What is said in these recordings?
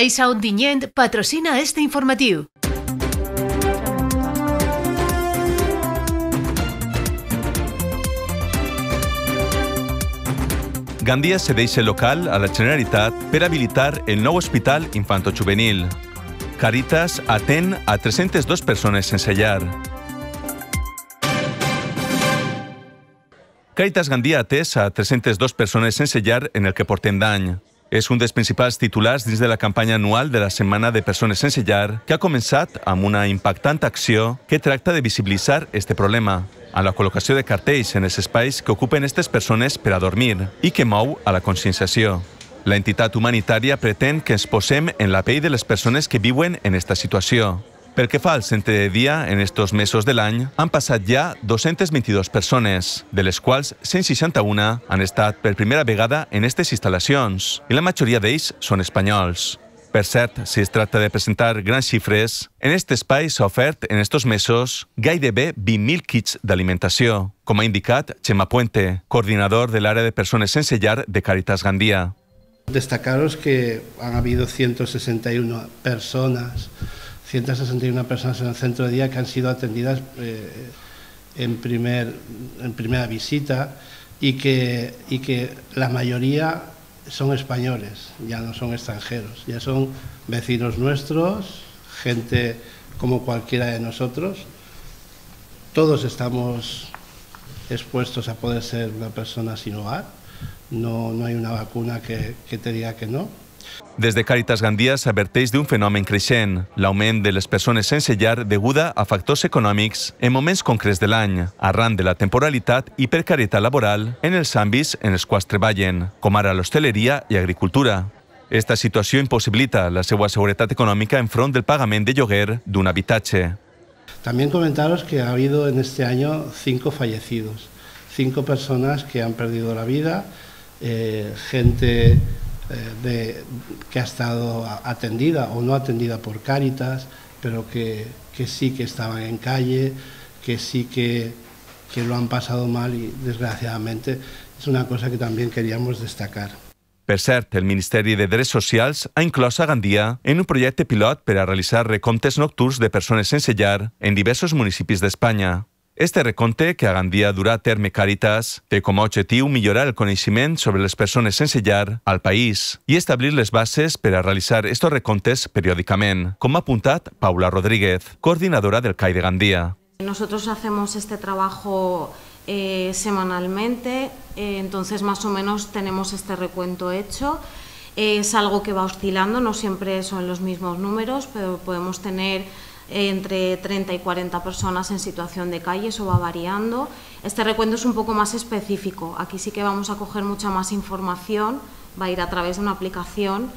Caixa Ontinyent patrocina este informatiu. Gandia cedeix el local a la Generalitat per habilitar el nou hospital infantojuvenil. Caritas atén a 302 persones sense llar. Caritas Gandia ha a 302 persones sense llar en el que portem d'any. És un dels principals titulars dins de la campanya anual de la Setmana de Persones Sense Llar, que ha començat amb una impactant acció que tracta de visibilitzar este problema, a la col·locació de cartells en els espais que ocupen aquestes persones per a dormir i que mou a la conscienciació. La entitat humanitària pretén que ens posem en la pell de les persones que viuen en esta situació. Pel que fa al centre de dia, en estos mesos de l'any, han passat ja 222 persones, de les quals 161 han estat per primera vegada en aquestes instal·lacions, i la majoria d'ells són espanyols. Per cert, si es tracta de presentar grans xifres, en aquest espai s'ha ofert en estos mesos gairebé 20.000 kits d'alimentació, com ha indicat Xema Puente, coordinador de l'àrea de persones sense llar de Caritas Gandia. Destacaros que han habido 161 personas, 161 personas en el centro de día que han sido atendidas eh, en, primer, en primera visita y que, y que la mayoría son españoles, ya no son extranjeros, ya son vecinos nuestros, gente como cualquiera de nosotros. Todos estamos expuestos a poder ser una persona sin hogar. No, no hay una vacuna que, que te diga que no. Des de Càritas Gandia s'adverteix d'un fenomen creixent, l'augment de les persones sense llar deguda a factors econòmics en moments concrets de l'any, arran de la temporalitat i precarietat laboral en els àmbits en els quals treballen, com ara l'hostaleria i agricultura. Esta situació impossibilita la seva seguretat econòmica enfront del pagament de lloguer d'un habitatge. También comentaros que ha habido en este año cinco fallecidos, cinco personas que han perdido la vida, eh, gente de, que ha estado atendida o no atendida por Cáritas, pero que, que sí que estaban en calle, que sí que, que lo han pasado mal y desgraciadamente es una cosa que también queríamos destacar. Per cert, el Ministeri de Drets Socials ha inclòs a Gandia en un projecte pilot per a realitzar recomptes nocturns de persones sense llar en diversos municipis d'Espanya. Este recompte, que a Gandia durà a terme Càritas, té com a objectiu el coneixement sobre les persones sense llar al país i establir les bases per a realitzar estos recomptes periòdicament, com ha Paula Rodríguez, coordinadora del CAI de Gandia. Nosotros hacemos este trabajo eh, semanalmente, eh, entonces más o menos tenemos este recuento hecho. Eh, es algo que va oscilando, no siempre son los mismos números, pero podemos tener entre 30 y 40 personas en situación de calle, eso va variando. Este recuento es un poco más específico, aquí sí que vamos a coger mucha más información, va a ir a través de una aplicación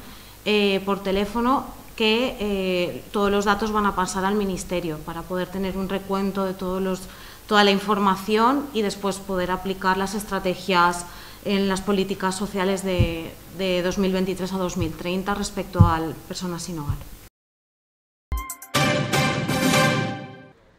eh, por teléfono que eh, todos los datos van a pasar al Ministerio para poder tener un recuento de todos los, toda la información y después poder aplicar las estrategias en las políticas sociales de, de 2023 a 2030 respecto a personas sin hogar.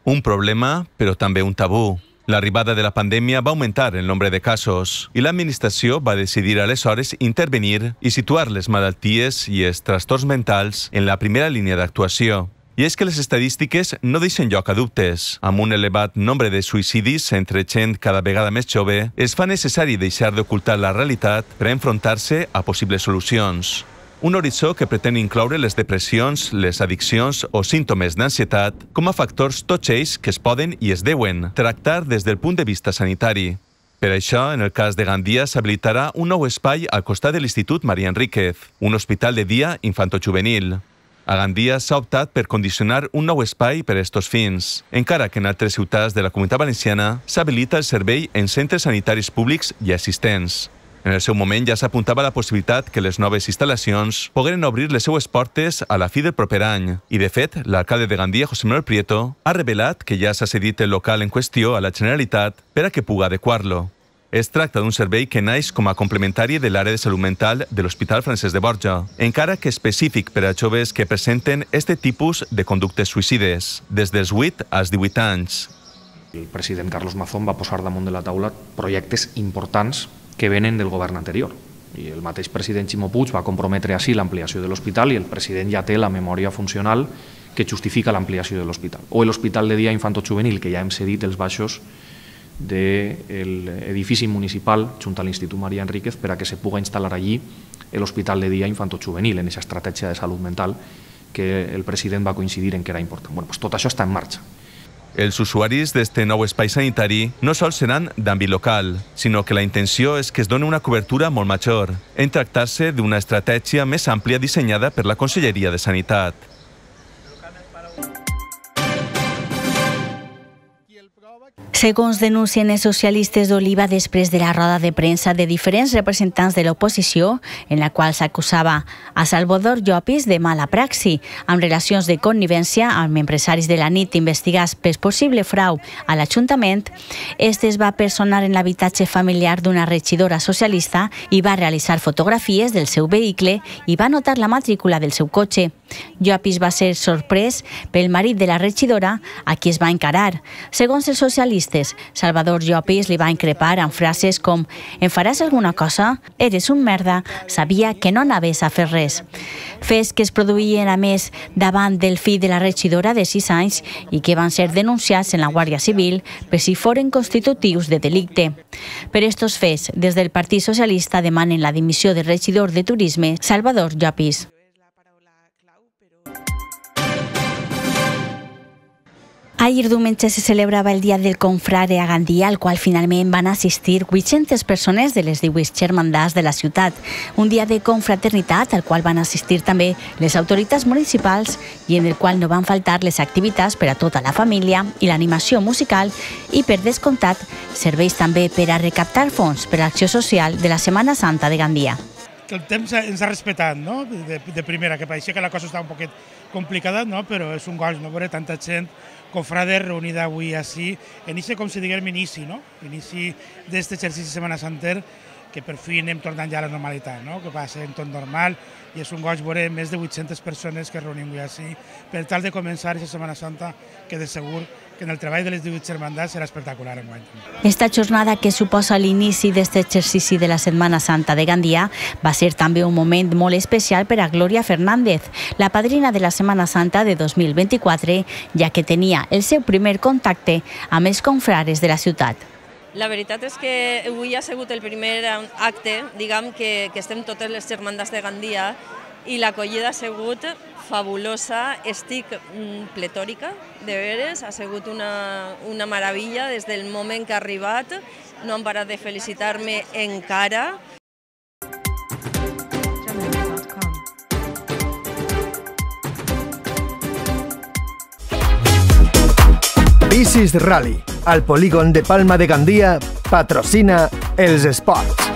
Un problema, però també un tabú. L'arribada de la pandèmia va augmentar el nombre de casos i l'administració va decidir aleshores intervenir i situar les malalties i els trastorns mentals en la primera línia d'actuació. I és que les estadístiques no deixen lloc a dubtes. Amb un elevat nombre de suïcidis entre gent cada vegada més jove, es fa necessari deixar d'ocultar la realitat per enfrontar-se a possibles solucions. Un horitzó que pretén incloure les depressions, les addiccions o símptomes d'ansietat com a factors tots ells que es poden i es deuen tractar des del punt de vista sanitari. Per això, en el cas de Gandia, s'habilitarà un nou espai al costat de l'Institut Maria Enríquez, un hospital de dia infantojuvenil. A Gandia s'ha optat per condicionar un nou espai per a estos fins, encara que en altres ciutats de la Comunitat Valenciana s'habilita el servei en centres sanitaris públics i assistents. En el seu moment ja s'apuntava la possibilitat que les noves instal·lacions pogueren obrir les seues portes a la fi del proper any. I, de fet, l'alcalde de Gandia, José Manuel Prieto, ha revelat que ja s'ha cedit el local en qüestió a la Generalitat per a que pugui adequar-lo. Es tracta d'un servei que naix com a complementari de l'àrea de salut mental de l'Hospital Francesc de Borja, encara que específic per a joves que presenten este tipus de conductes suïcides, des dels 8 als 18 anys. El president Carlos Mazón va posar damunt de la taula projectes importants que venen del govern anterior. I el mateix president Ximo Puig va comprometre així l'ampliació de l'hospital i el president ja té la memòria funcional que justifica l'ampliació de l'hospital. O l'hospital de dia infanto-juvenil, que ja hem cedit els baixos de l'edifici municipal junt a l'Institut Maria Enríquez per a que se puga instal·lar allí l'Hospital de Dia Infanto-Juvenil en aquesta estratègia de salut mental que el president va coincidir en que era important. Bueno, pues tot això està en marxa. Els usuaris d'este nou espai sanitari no sols seran d'àmbit local, sinó que la intenció és que es doni una cobertura molt major, en tractar-se d'una estratègia més àmplia dissenyada per la Conselleria de Sanitat. Segons denuncien els socialistes d'Oliva després de la roda de premsa de diferents representants de l'oposició, en la qual s'acusava a Salvador Llopis de mala praxi, amb relacions de connivència amb empresaris de la nit investigats per possible frau a l'Ajuntament, este es va personar en l'habitatge familiar d'una regidora socialista i va realitzar fotografies del seu vehicle i va notar la matrícula del seu cotxe. Llopis va ser sorprès pel marit de la regidora, a qui es va encarar. Segons els socialistes, Salvador Llopis li va increpar amb frases com «Em faràs alguna cosa? Eres un merda, sabia que no anaves a fer res». Fes que es produïen a més davant del fill de la regidora de 6 anys i que van ser denunciats en la Guàrdia Civil per si foren constitutius de delicte. Per estos fets, des del Partit Socialista demanen la dimissió del regidor de Turisme, Salvador Llopis. Ahir diumenge se celebrava el Dia del Confrare a Gandia, al qual finalment van assistir 800 persones de les 18 germandats de la ciutat. Un dia de confraternitat al qual van assistir també les autoritats municipals i en el qual no van faltar les activitats per a tota la família i l'animació musical i, per descomptat, serveix també per a recaptar fons per a l'acció social de la Setmana Santa de Gandia que el temps ens ha respetat, no? De, de primera, que pareixia que la cosa estava un poquet complicada, no? però és un goig no veure tanta gent confrades reunida avui així, en aquest, com si diguem, inici, no? inici d'aquest exercici de Setmana Santer, que per fi anem tornant ja a la normalitat, no? que ser en tot normal, i és un goig veure més de 800 persones que reunim avui així, per tal de començar aquesta Setmana Santa, que de segur que en el treball de les 18 germandats serà espectacular en guany. Esta jornada que suposa l'inici d'aquest exercici de la Setmana Santa de Gandia va ser també un moment molt especial per a Gloria Fernández, la padrina de la Setmana Santa de 2024, ja que tenia el seu primer contacte amb els confrares de la ciutat. La veritat és que avui ha sigut el primer acte, diguem, que, que estem totes les germandats de Gandia i l'acollida ha sigut fabulosa, estic mm, pletòrica, de veres, ha sigut una, una meravella des del moment que ha arribat, no han parat de felicitar-me encara. Bicis Rally, al polígon de Palma de Gandia, patrocina els esports.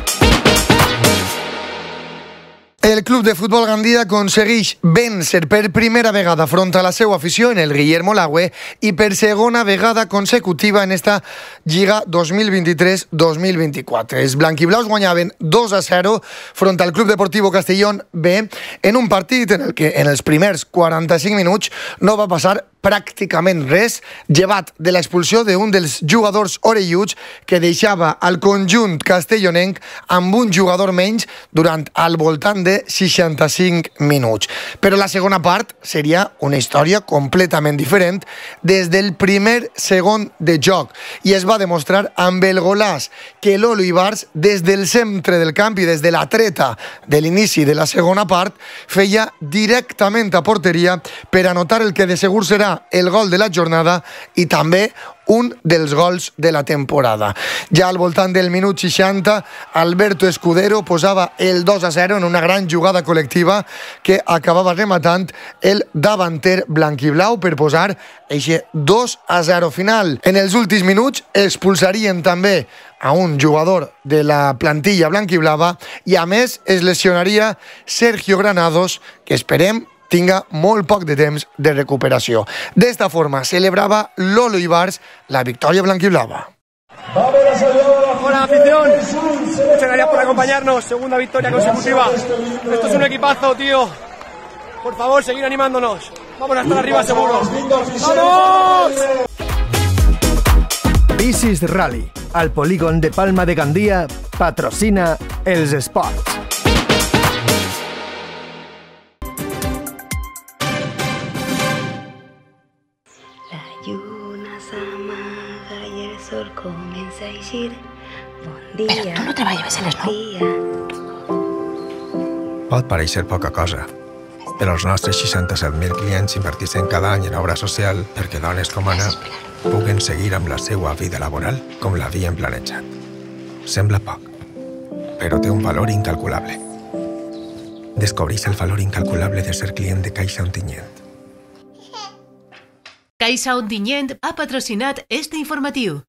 El club de futbol Gandia aconsegueix vèncer per primera vegada front a la seva afició en el Guillermo Lagüe i per segona vegada consecutiva en esta Lliga 2023-2024. Els blanquiblaus guanyaven 2 a 0 front al Club Deportivo Castellón B en un partit en el que en els primers 45 minuts no va passar pràcticament res, llevat de l'expulsió d'un dels jugadors orelluts que deixava al conjunt castellonenc amb un jugador menys durant al voltant de 65 minuts. Però la segona part seria una història completament diferent des del primer segon de joc i es va demostrar amb el golàs que l'Olo Ibars des del centre del camp i des de la treta de l'inici de la segona part feia directament a porteria per anotar el que de segur serà marcar el gol de la jornada i també un dels gols de la temporada. Ja al voltant del minut 60, Alberto Escudero posava el 2 a 0 en una gran jugada col·lectiva que acabava rematant el davanter blanquiblau per posar eixe 2 a 0 final. En els últims minuts expulsarien també a un jugador de la plantilla blanquiblava i a més es lesionaria Sergio Granados, que esperem tinga molt poc de temps de recuperació. D'esta forma celebrava Lolo Ibars la victòria blanquiblava. Hola afición, muchas gracias por acompañarnos, segunda victoria consecutiva. Esto es un equipazo, tío. Por favor, seguir animándonos. Vamos a estar arriba seguro. ¡Vamos! Bicis Rally, al polígon de Palma de Gandia, patrocina els esports. Comença a eixir. Bon dia. Però tu no treballaves a les nou? Pot pareixer poca cosa, però els nostres 67.000 clients inverteixen cada any en obra social perquè dones com Anna puguen seguir amb la seva vida laboral com l'havien planejat. Sembla poc, però té un valor incalculable. Descobreix el valor incalculable de ser client de Caixa Ontinyent. Caixa Ontinyent ha patrocinat este informatiu.